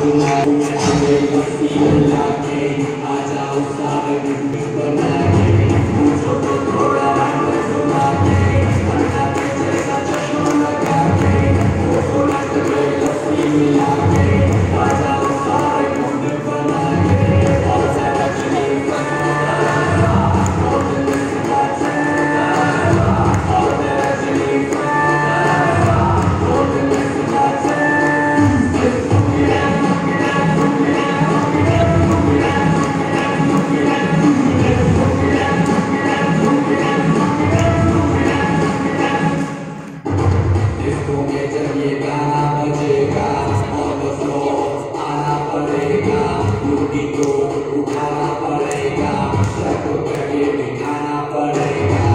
आ जाओ सारे para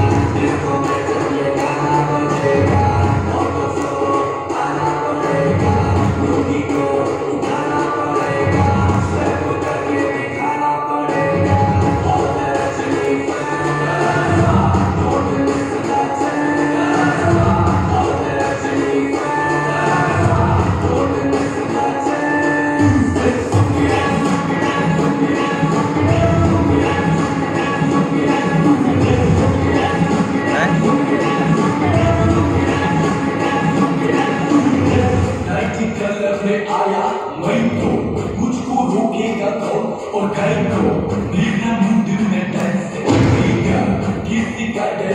Orkaiko, Nirna Mundu Mendense, Liga, Gisika Del